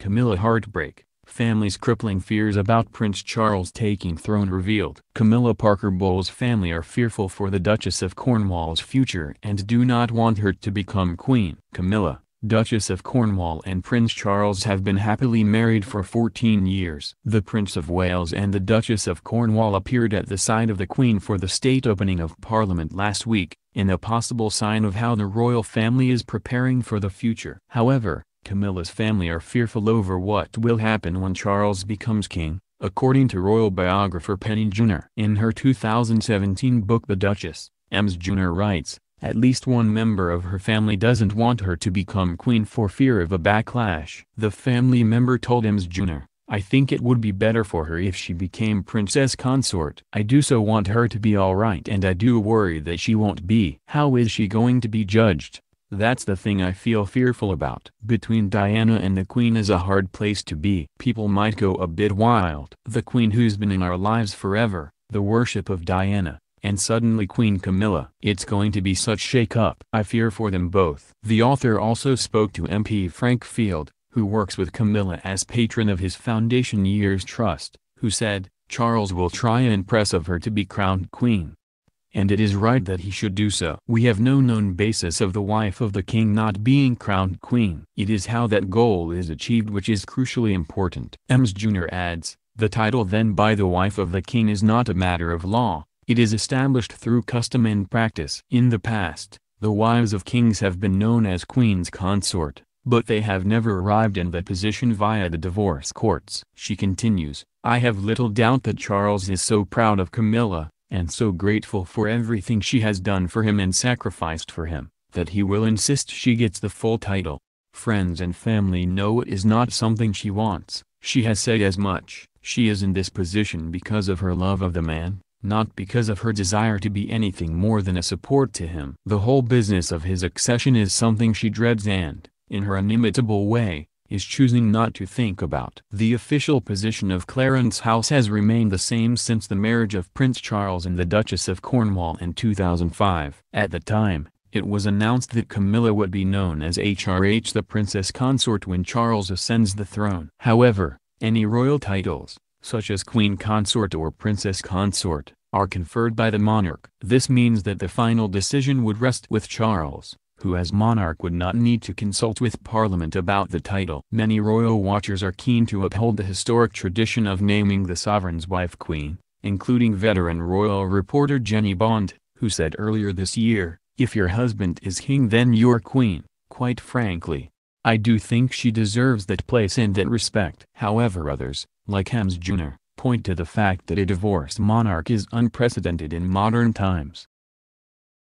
Camilla heartbreak, family's crippling fears about Prince Charles taking throne revealed. Camilla Parker Bowles' family are fearful for the Duchess of Cornwall's future and do not want her to become queen. Camilla, Duchess of Cornwall and Prince Charles have been happily married for 14 years. The Prince of Wales and the Duchess of Cornwall appeared at the side of the Queen for the state opening of Parliament last week, in a possible sign of how the royal family is preparing for the future. However, Camilla's family are fearful over what will happen when Charles becomes king, according to royal biographer Penny Junor. In her 2017 book The Duchess, Ems Junor writes, at least one member of her family doesn't want her to become queen for fear of a backlash. The family member told Ems Junor, I think it would be better for her if she became princess consort. I do so want her to be alright and I do worry that she won't be. How is she going to be judged? That's the thing I feel fearful about. Between Diana and the Queen is a hard place to be. People might go a bit wild. The Queen who's been in our lives forever, the worship of Diana, and suddenly Queen Camilla. It's going to be such shake-up. I fear for them both. The author also spoke to MP Frank Field, who works with Camilla as patron of his foundation Years Trust, who said, Charles will try and press of her to be crowned queen. And it is right that he should do so. We have no known basis of the wife of the king not being crowned queen. It is how that goal is achieved which is crucially important. Ems Junor adds, the title then by the wife of the king is not a matter of law, it is established through custom and practice. In the past, the wives of kings have been known as queen's consort, but they have never arrived in that position via the divorce courts. She continues, I have little doubt that Charles is so proud of Camilla, and so grateful for everything she has done for him and sacrificed for him, that he will insist she gets the full title. Friends and family know it is not something she wants, she has said as much. She is in this position because of her love of the man, not because of her desire to be anything more than a support to him. The whole business of his accession is something she dreads and, in her inimitable way, is choosing not to think about. The official position of Clarence House has remained the same since the marriage of Prince Charles and the Duchess of Cornwall in 2005. At the time, it was announced that Camilla would be known as HRH the Princess Consort when Charles ascends the throne. However, any royal titles, such as Queen Consort or Princess Consort, are conferred by the monarch. This means that the final decision would rest with Charles, who as monarch would not need to consult with Parliament about the title. Many royal watchers are keen to uphold the historic tradition of naming the sovereign's wife queen, including veteran royal reporter Jennie Bond, who said earlier this year, if your husband is king then you're queen. Quite frankly, I do think she deserves that place and that respect. However others, like Ems Junor, point to the fact that a divorced monarch is unprecedented in modern times.